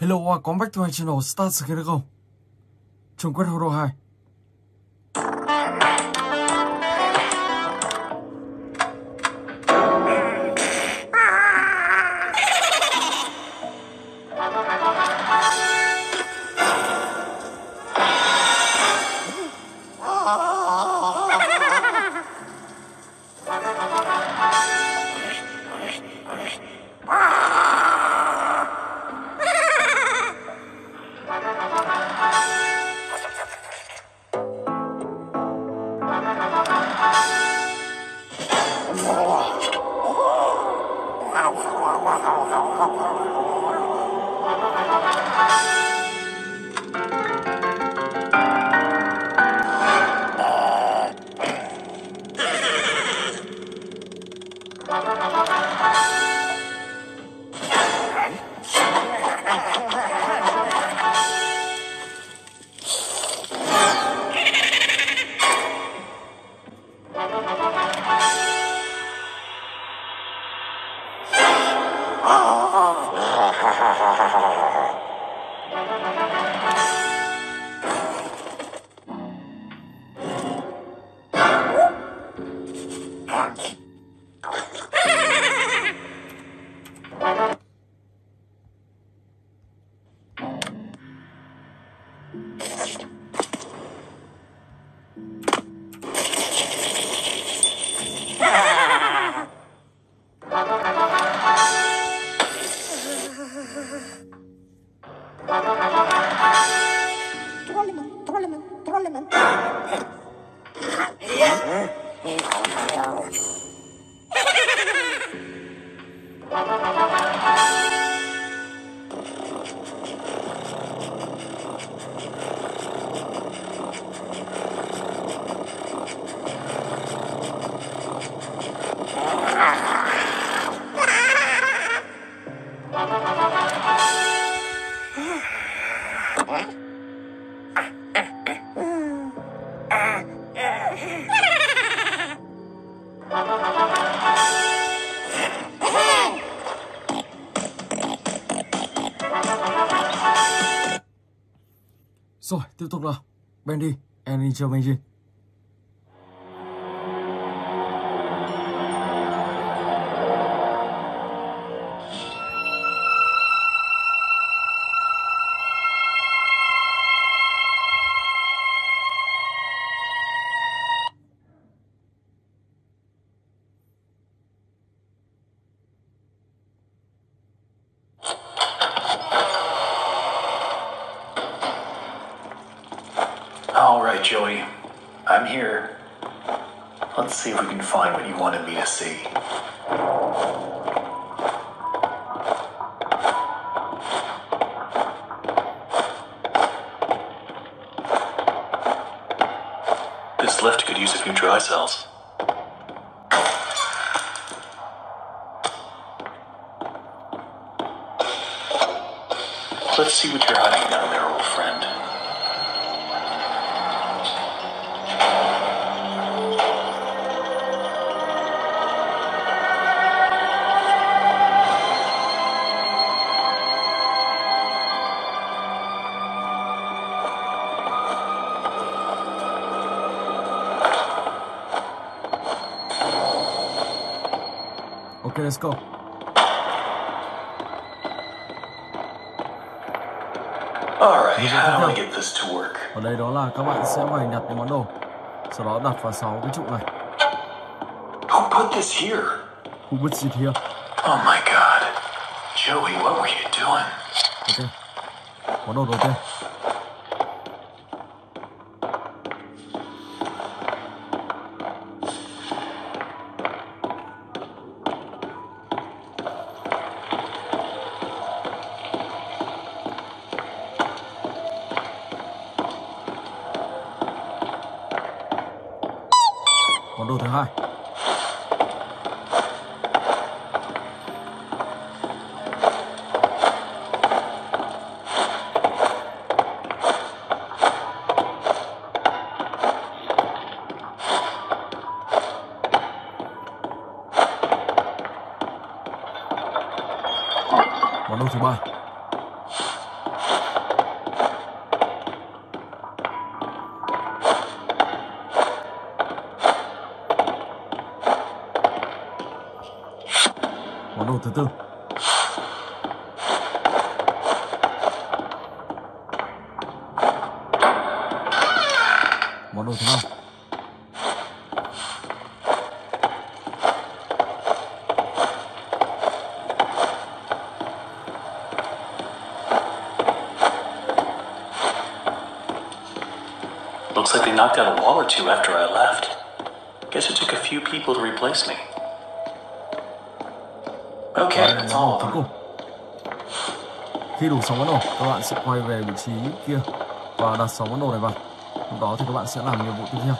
Hello, à, welcome back to my channel Start Skin không? Trường quét Horo 2 Rồi, tiếp tục nào. Bendy, Enter Benji All Let's see what you're hiding down there, old friend. Ok, let's go Ở đây đó là các bạn sẽ phải nhặt những món đồ Sau đó đặt vào 6 cái trụ này Who put this here? Who puts it here? Oh my god. Joey, what were you doing? Ok Món đồ đầu tiên nổ thứ tư món đồ Looks like they knocked out a wall or two after I left. Guess it took a few people to replace me. Okay, là that's món all. cuối cùng khi đủ 6 món đồ các bạn sẽ quay về vị trí kia và đặt 6 món đồ này vào. Lúc đó thì các bạn sẽ làm nhiệm vụ tiếp theo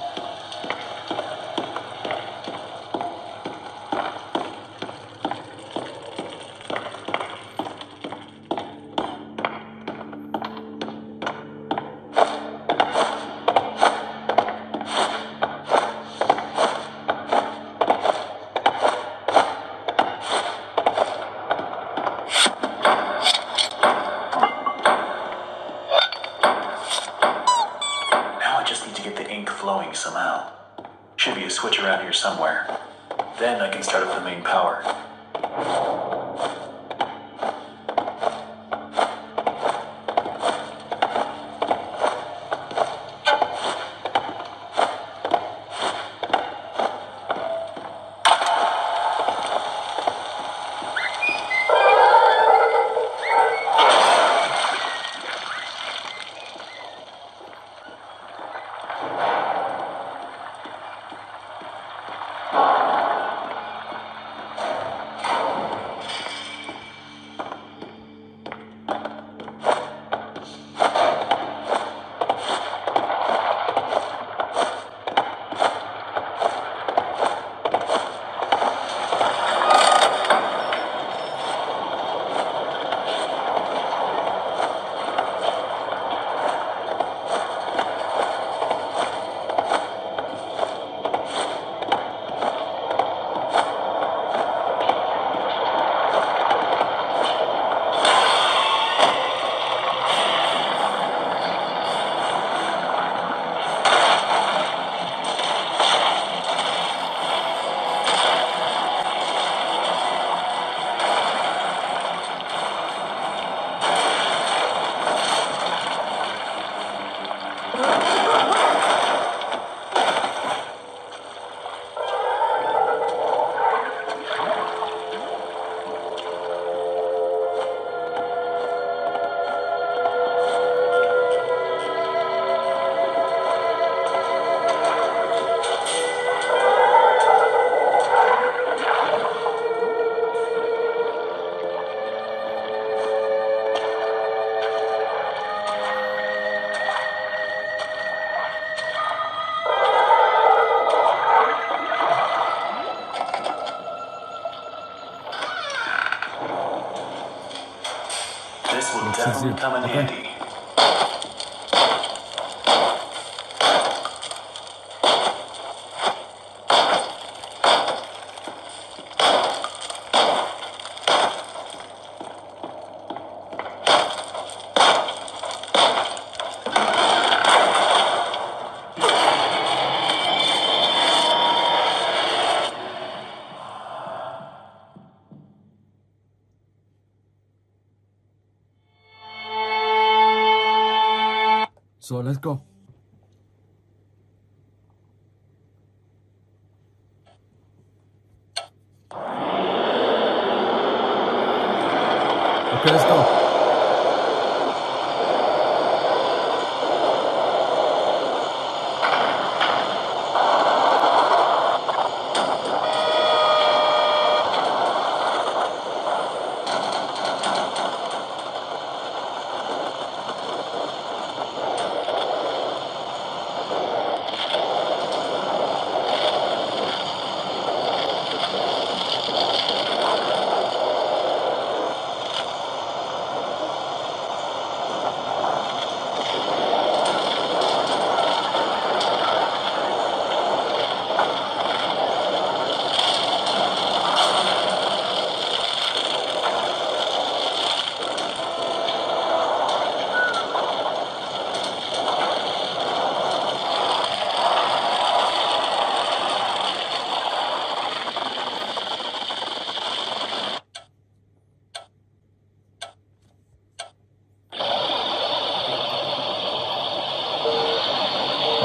go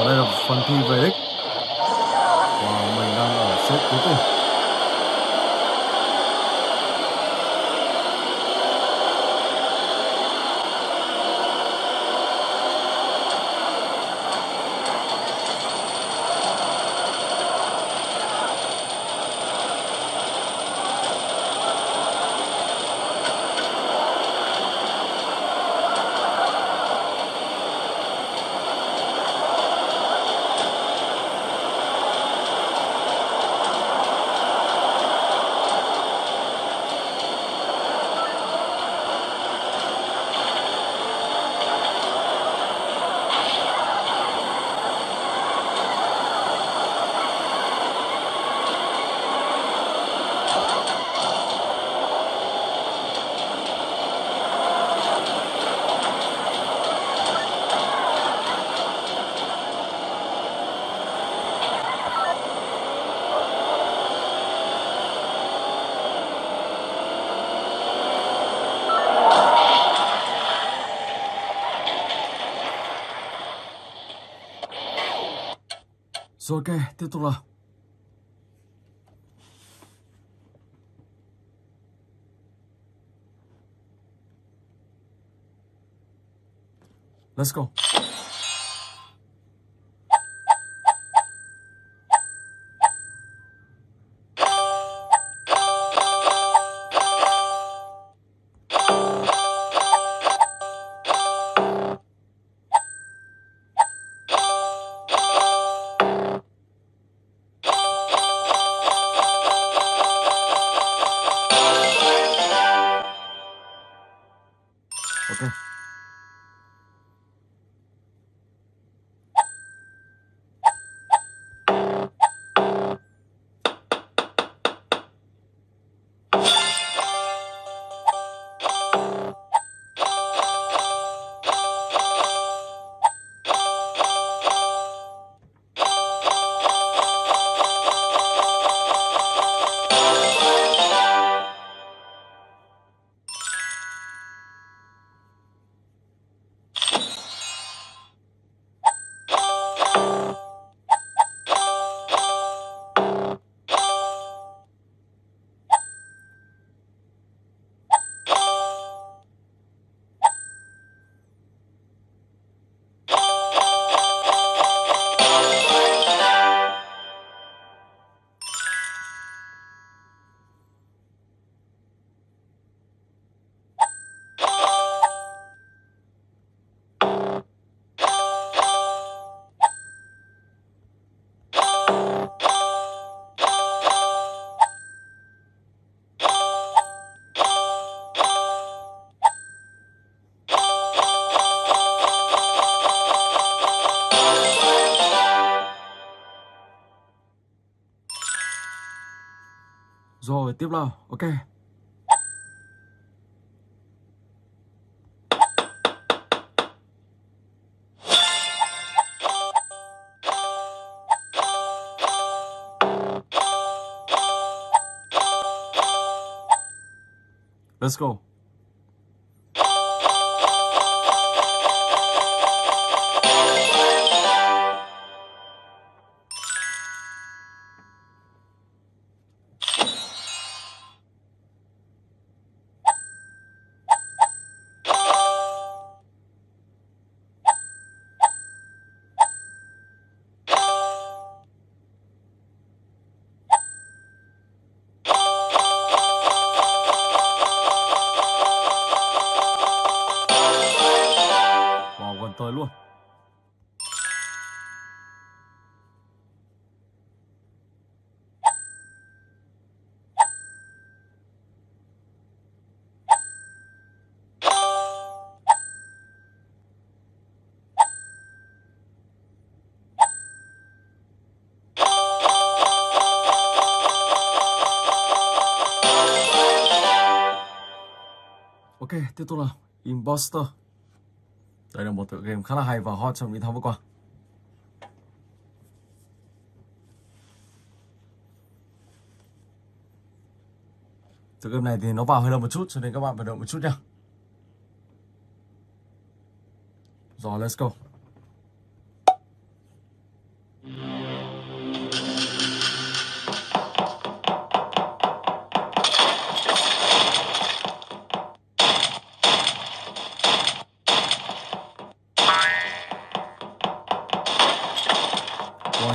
đây là phần thi về đích. Và mình đang ở xếp cuối cùng. Rồi ok, tiếp tục nào. Let's go. Rồi tiếp nào. Ok. Let's go. Tiếp tục là Imposter. Đây là một tựa game khá là hay và hot trong những tháng vừa qua. Tựa game này thì nó vào hơi lâu một chút cho nên các bạn phải đợi một chút nha. Rồi, let's go.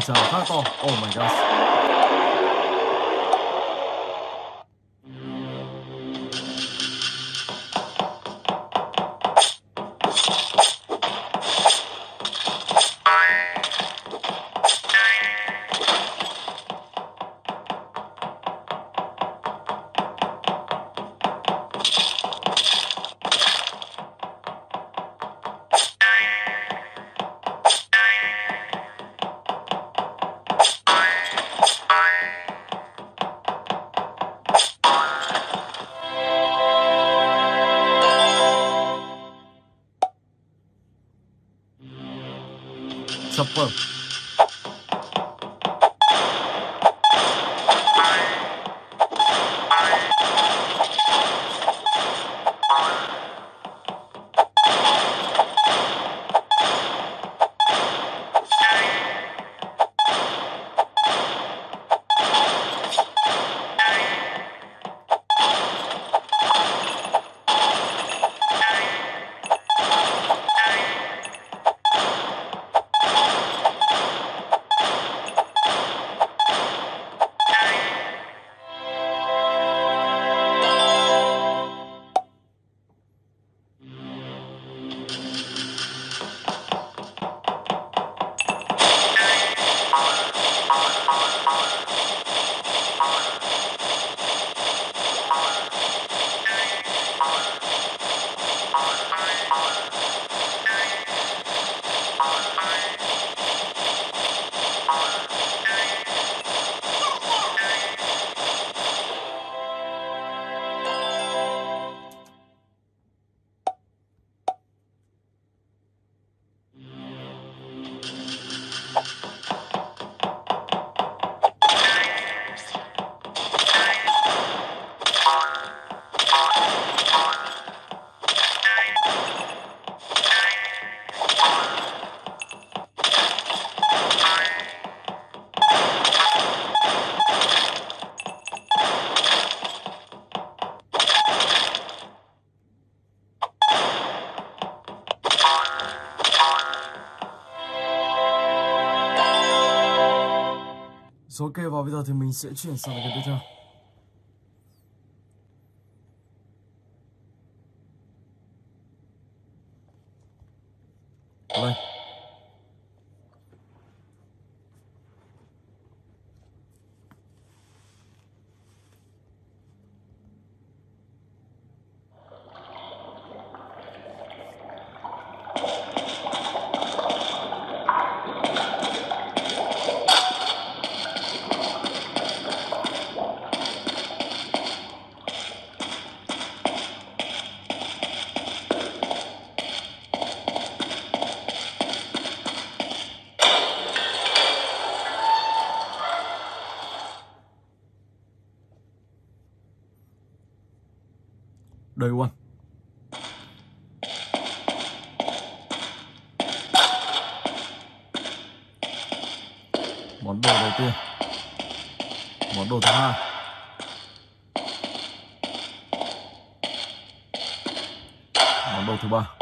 Wow, trời khá to. Oh my gosh. supper. Số Rồi ok và bây giờ thì mình sẽ chuyển sang cái tiếp theo. Đây. Day one. Món đồ đầu tiên. Món đồ thứ hai. Món đồ thứ ba.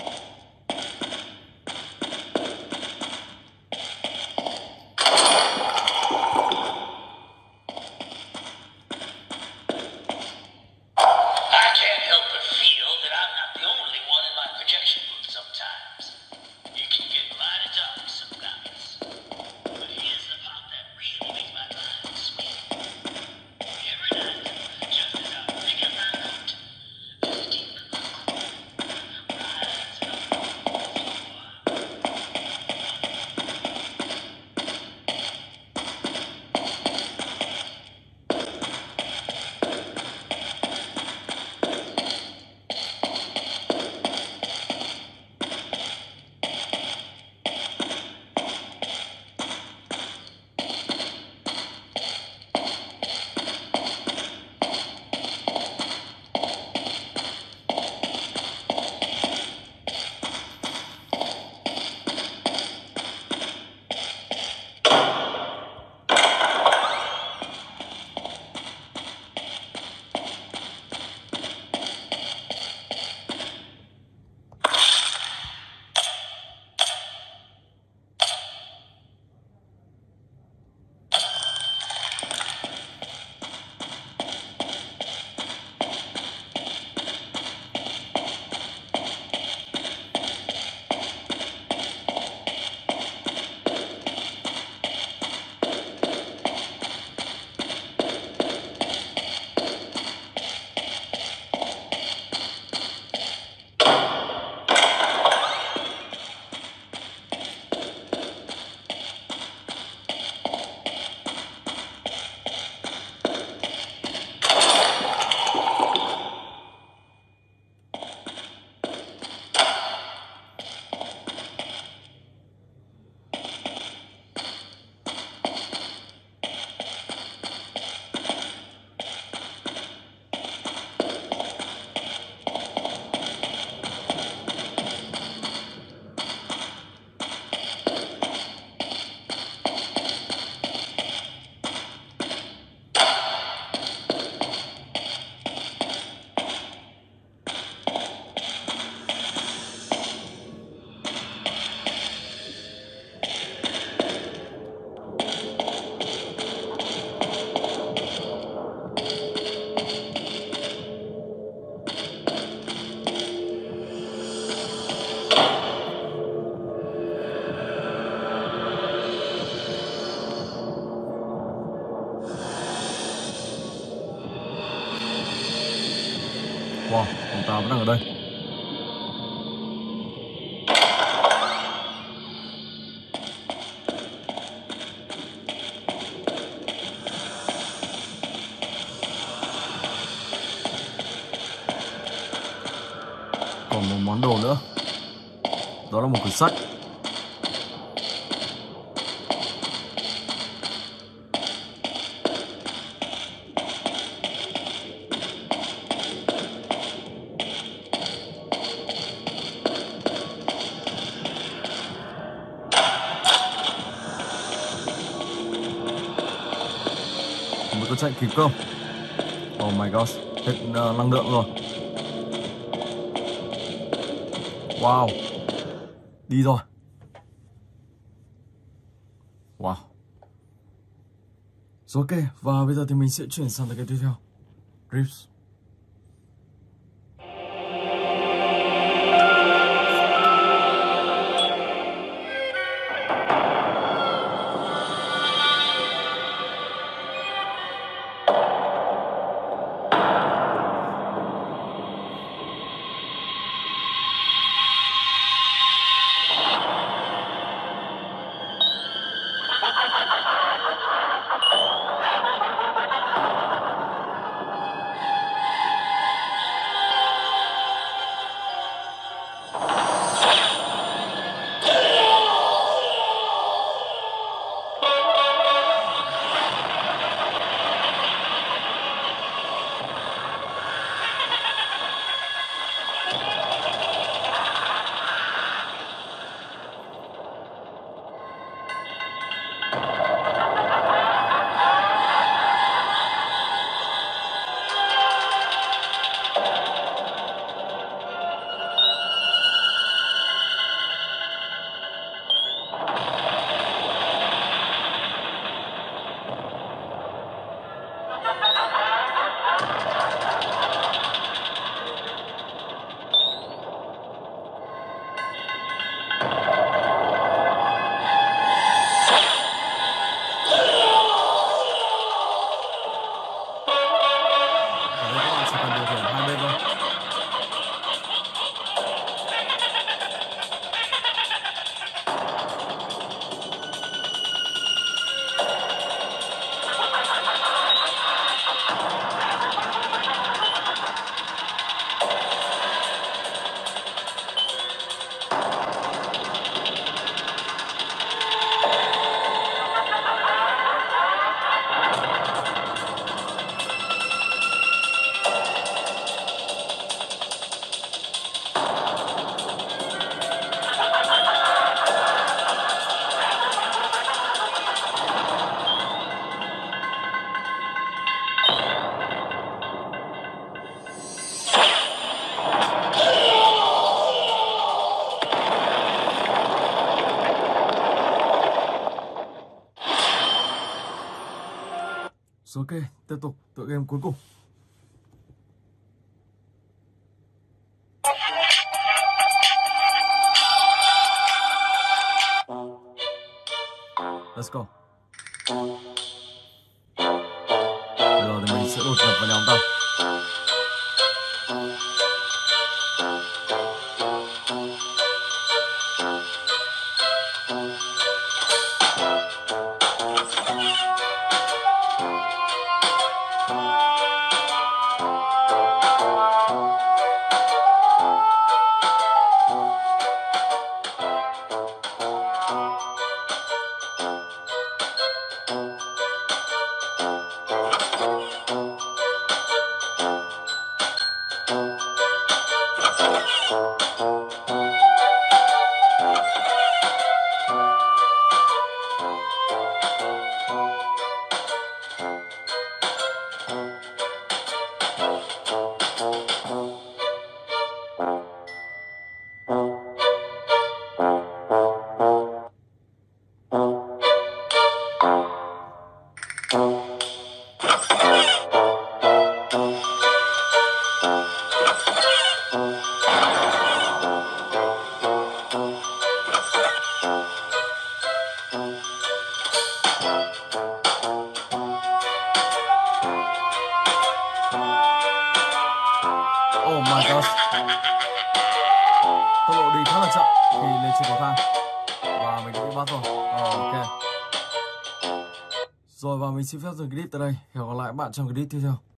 Món đồ nữa đó là một cuốn sách Chúng có chạy kịp không? Oh my gosh, hết uh, năng lượng rồi. Wow, đi rồi. Wow. Rồi ok, và bây giờ thì mình sẽ chuyển sang cái tiếp theo. Rips. Ok, tiếp tục tựa game cuối cùng. Let's go. Sẽ dừng clip tại đây. Hẹn gặp lại các bạn trong clip tiếp theo.